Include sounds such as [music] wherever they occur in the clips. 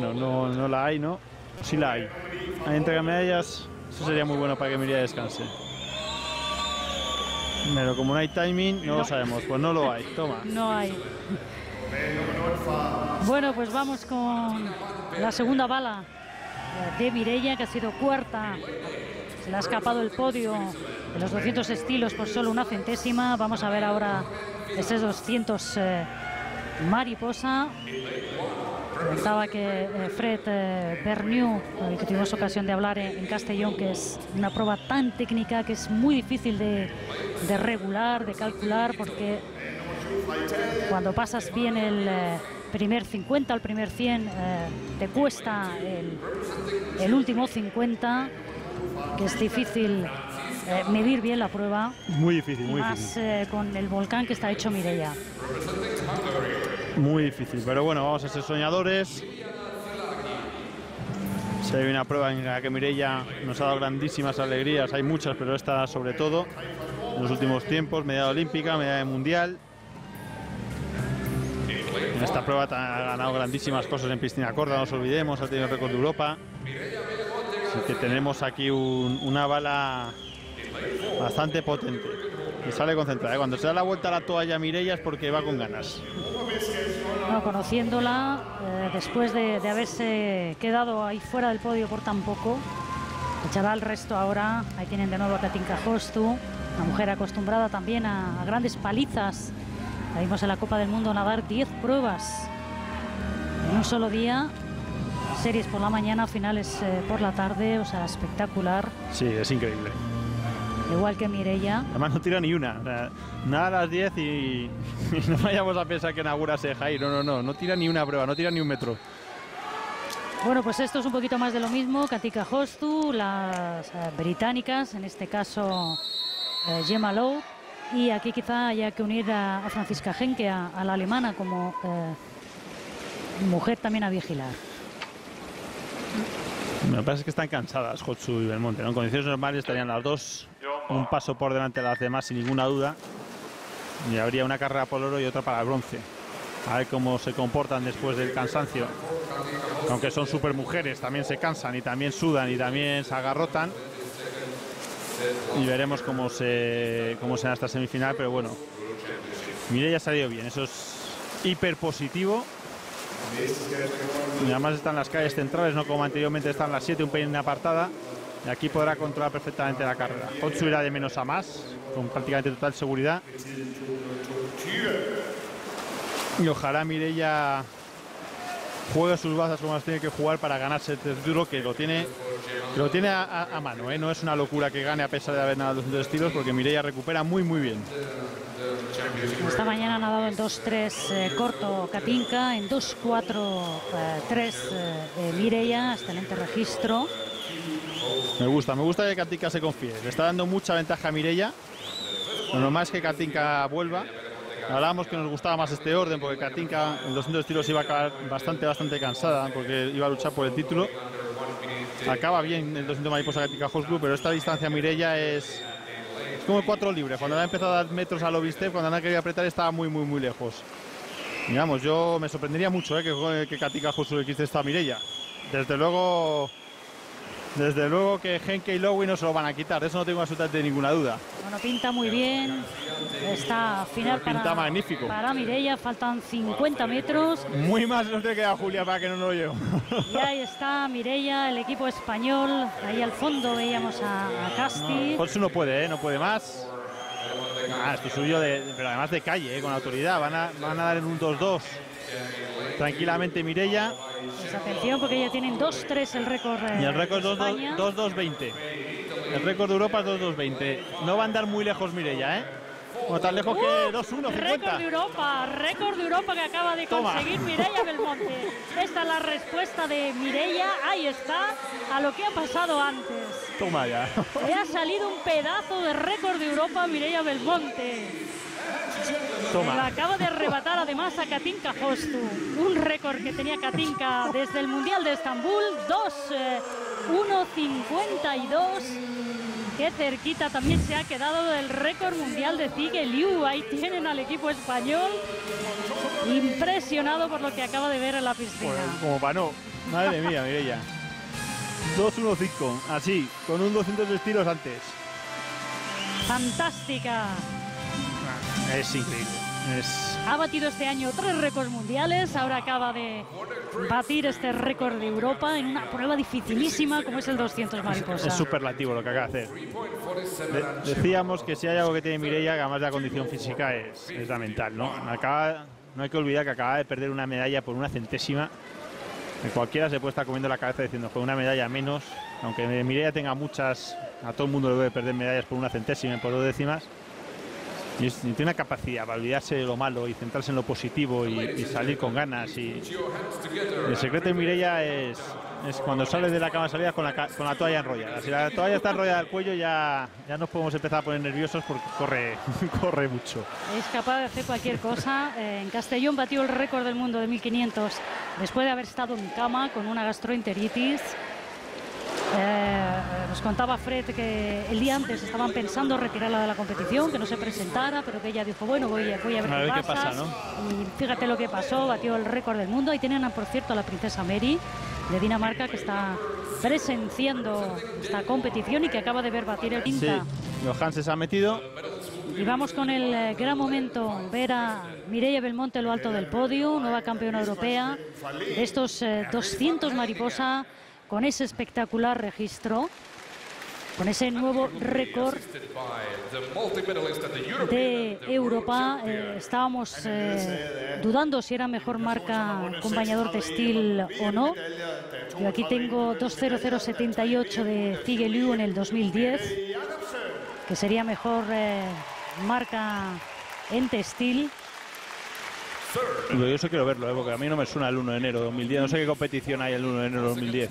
bueno, no, no la hay, ¿no? Sí la hay. Hay entrega medallas, eso sería muy bueno para que Mireia descanse. Pero como no hay timing, no, lo sabemos. Pues no lo hay. Toma. No hay. Bueno, pues vamos con la segunda bala de Mireia, que ha sido cuarta. Se ha escapado el podio de los 200 estilos por solo una centésima. Vamos a ver ahora ese 200 eh, mariposa. Comentaba que eh, Fred eh, Berniu, que tuvimos ocasión de hablar en, Castellón, que es una prueba tan técnica que es muy difícil de, de regular, de calcular, porque cuando pasas bien el eh, primer 50 al primer 100, te cuesta el, el, último 50, que es difícil medir bien la prueba. Muy difícil, muy más, difícil. con el volcán que está hecho Mireia. Muy difícil, pero bueno, vamos a ser soñadores. Se hay una prueba en la que Mireia nos ha dado grandísimas alegrías, hay muchas, pero esta sobre todo en los últimos tiempos, medalla olímpica, medalla mundial. En esta prueba ha ganado grandísimas cosas en piscina corta, no nos olvidemos, ha tenido récord de Europa. Así que tenemos aquí un, una bala bastante potente. Y sale concentrada. ¿eh? Cuando se da la vuelta a la toalla Mireia es porque va con ganas. No, conociéndola, eh, después de, de, haberse quedado ahí fuera del podio por tan poco, echará el resto ahora. Ahí tienen de nuevo a Katinka Hostu, una mujer acostumbrada también a, a grandes palizas. La vimos en la Copa del Mundo nadar 10 pruebas en un solo día. Series por la mañana, finales eh, por la tarde, o sea, espectacular. Sí, es increíble. Igual que Mireia. Además no tira ni una. O sea, nada a las 10 y, [laughs] y, no vayamos a pensar que Nagura se deja ir. No, no, no. No tira ni una prueba, no tira ni un metro. Bueno, pues esto es un poquito más de lo mismo. Katika Hostu, las eh, británicas, en este caso eh, Gemma Lowe. Y aquí quizá haya que unir a, a Francisca Henke, a, a, la alemana, como eh, mujer también a vigilar. Me parece que están cansadas Hotsu y Belmonte. ¿no? En condiciones normales estarían las dos un paso por delante de las demás sin ninguna duda. Y habría una carrera por oro y otra para el bronce. A ver cómo se comportan después del cansancio. Aunque son super mujeres, también se cansan y también sudan y también se agarrotan. Y veremos cómo se cómo será esta semifinal, pero bueno. Mireia ha salido bien, eso es hiper positivo. Y además están las calles centrales, no como anteriormente están las 7, un pelín apartada. Y aquí podrá controlar perfectamente la carrera. Otsu irá de menos a más, con prácticamente total seguridad. Y ojalá Mireia juegue sus bazas como las tiene que jugar para ganarse el duro que lo tiene lo tiene a, mano, ¿eh? no es una locura que gane a pesar de haber nadado los dos estilos porque Mireia recupera muy muy bien. Esta mañana ha nadado el 2-3 eh, corto Katinka, en 2-4-3 eh, Mireia, excelente registro. Me gusta, me gusta que Katinka se confíe. Le está dando mucha ventaja a Mireia. Lo normal es que Katinka vuelva. Hablábamos que nos gustaba más este orden porque Katinka en 200 estilos iba a acabar bastante, bastante cansada porque iba a luchar por el título. Acaba bien el 200 mariposa Katinka Hoslu, pero esta distancia Mireia es, es como el 4 libre. Cuando ha empezado a dar metros a Lobistev, cuando han querido apretar estaba muy, muy, muy lejos. Digamos, yo me sorprendería mucho eh, que, Katinka Hoslu le esta a Mireia. Desde luego desde luego que Henke y Lowy no se lo van a quitar, de eso no tengo absolutamente ninguna duda. Bueno, pinta muy bien. Está final pinta para, magnífico. para Mireia, faltan 50 metros. Muy más nos te queda Julia para que no nos lo lleve. Y ahí está Mireia, el equipo español. Ahí al fondo veíamos a, a Casti. José no puede, ¿eh? no puede más. Ah, esto suyo, de, pero además de calle, ¿eh? con autoridad. Van a, van a dar en un 2-2. Tranquilamente Mireia. Pues atención porque ya tienen 2-3 el récord. Eh, Y el récord de es España. 2-2-20. El récord de Europa es 2-2-20. No va a andar muy lejos Mireia, ¿eh? O tan lejos que Uh, 2-1, Récord 50. de Europa, récord de Europa que acaba de conseguir Mireia Belmonte. [laughs] Esta es la respuesta de Mireia, ahí está, a lo que ha pasado antes. Toma ya. Le ha salido un pedazo de récord de Europa a Mireia Belmonte. La acaba de arrebatar además a Katinka Hostu. Un récord que tenía Katinka desde el Mundial de Estambul. 2, eh, 1.52. Qué cerquita también se ha quedado del récord mundial de Zigue Liu. Ahí tienen al equipo español impresionado por lo que acaba de ver en la piscina. Pues, como para no. Madre mía, Mireia. 2-1-5, así, con un 200 estilos antes. Fantástica. Es increíble. Ha batido este año tres récords mundiales, ahora acaba de batir este récord de Europa en una prueba dificilísima como es el 200 mariposa. Es superlativo lo que acaba de hacer. decíamos que si hay algo que tiene Mireia, que además de la condición física es, es la mental, ¿no? Acaba, no hay que olvidar que acaba de perder una medalla por una centésima. cualquiera se puede estar comiendo la cabeza diciendo fue una medalla menos, aunque Mireia tenga muchas, a todo el mundo le debe perder medallas por una centésima, por dos décimas y, tiene una capacidad para olvidarse de lo malo y centrarse en lo positivo y, salir con ganas. Y el secreto de Mireia es, es cuando sale de la cama salida con la, con la toalla enrollada. Si la toalla está enrollada al cuello ya, ya nos podemos empezar a poner nerviosos porque corre, [laughs] corre mucho. Es capaz de hacer cualquier cosa. Eh, en Castellón batió el récord del mundo de 1500 después de haber estado en cama con una gastroenteritis. Eh, nos contaba Fred que el día antes estaban pensando retirarla de la competición, que no se presentara, pero que ella dijo, bueno, voy, voy a ver, qué, pasa. Y fíjate lo que pasó, batió el récord del mundo. Ahí tienen, por cierto, a la princesa Mary de Dinamarca que está presenciando esta competición y que acaba de ver batir el quinta. Sí, Johan se ha metido. Y vamos con el eh, gran momento, ver a Mireia Belmonte lo alto del podio, nueva campeona europea de estos 200 eh, mariposa con ese espectacular registro, con ese nuevo récord de Europa. Eh, estábamos eh, dudando si era mejor marca acompañador textil o no. Yo aquí tengo 20078 de Zigeliu en el 2010, que sería mejor eh, marca en textil. Yo eso quiero verlo, ¿eh? porque a mí no me suena el 1 de enero de 2010. No sé qué competición hay el 1 de enero de 2010.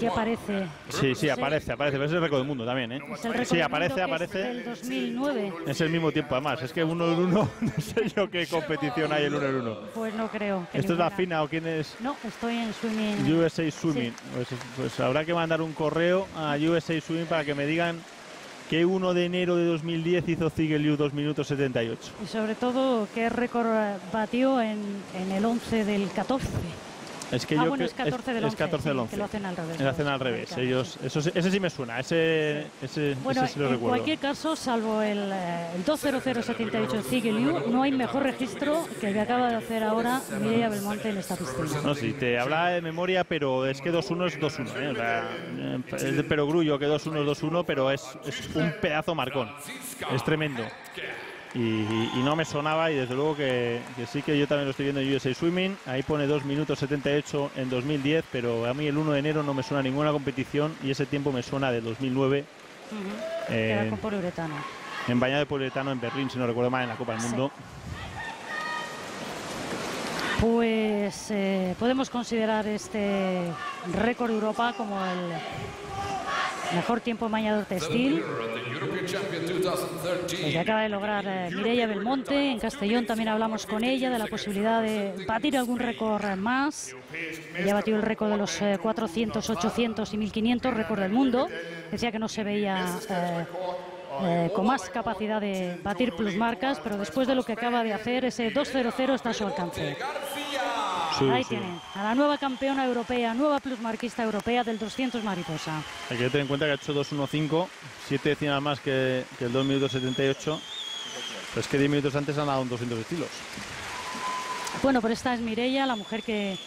¿Qué aparece? Sí, sí, aparece, aparece. Pero es el récord del mundo también, ¿eh? sí, aparece, aparece. Es 2009. Es el mismo tiempo, además. Es que 1 del 1, no sé yo qué competición hay el 1 del 1. Pues no creo. ¿Esto es la FINA o quién es? No, estoy en Swimming. USA Swimming. Pues, pues habrá que mandar un correo a USA Swimming para que me digan ¿Qué 1 de enero de 2010 hizo Zigeliu 2 minutos 78? Y sobre todo, ¿qué récord batió en, en el 11 del 14? Es que ah, yo bueno, es 14 del 11, es 14 del 11. que lo hacen al revés. Lo hacen al revés. Ellos, eso, ese sí me suena, ese, ese, bueno, ese sí lo en recuerdo. cualquier caso, salvo el, eh, el 20078 Zigeliu, no hay mejor registro que el que acaba de hacer ahora Mireia Belmonte en esta piscina. No, sí, te habla de memoria, pero es que 2-1 es 2-1. ¿eh? O sea, eh, es de perogrullo que 2-1 es 2-1, pero es, es un pedazo marcón. Es tremendo. Y, no me sonaba y desde luego que, sí que yo también lo estoy viendo en USA Swimming. Ahí pone 2 minutos 78 en 2010, pero a mí el 1 de enero no me suena ninguna competición y ese tiempo me suena de 2009. Uh con poliuretano. En bañado de poliuretano en Berlín, si no recuerdo mal, en la Copa del Mundo. Pues eh, podemos considerar este récord de Europa como el mejor tiempo bañador textil. El que acaba de lograr eh, Mireia Belmonte. En Castellón también hablamos con ella de la posibilidad de batir algún récord más. Ella batió el récord de los 400, eh, 800 y 1500, récord del mundo. Decía que no se veía eh, con más capacidad de batir plusmarcas, pero después de lo que acaba de hacer, ese 2-0-0 está a su alcance. Ahí tiene, a la nueva campeona europea, nueva plusmarquista europea del 200 mariposa. Hay que tener en cuenta que ha hecho 2-1-5, 7 décimas más que, el 2 minutos 78. Pero es que 10 minutos antes han dado un 200 estilos. Bueno, pero esta es Mireia, la mujer que,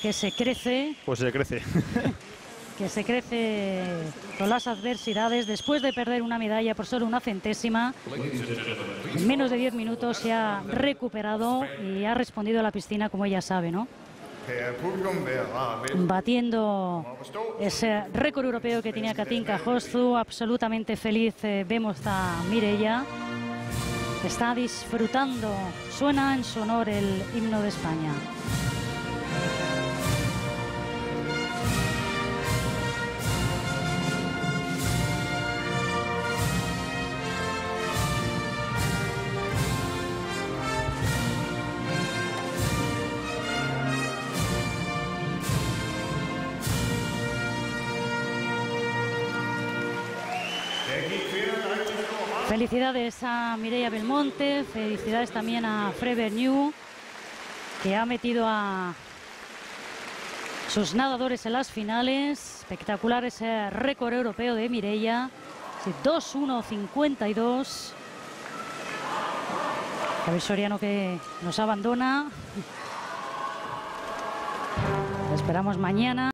que se crece. Pues se crece. [laughs] que se crece con las adversidades después de perder una medalla por solo una centésima. En menos de 10 minutos se ha recuperado y ha respondido a la piscina como ella sabe, ¿no? Batiendo ese récord europeo que tenía Katinka Hostu, absolutamente feliz eh, vemos a Mireia, está disfrutando, suena en su honor el himno de España. Felicidades a Mireia Belmonte, felicidades también a Freber New, que ha metido a sus nadadores en las finales. Espectacular ese récord europeo de Mireia, 2-1-52. Javier Soriano que nos abandona. esperamos mañana.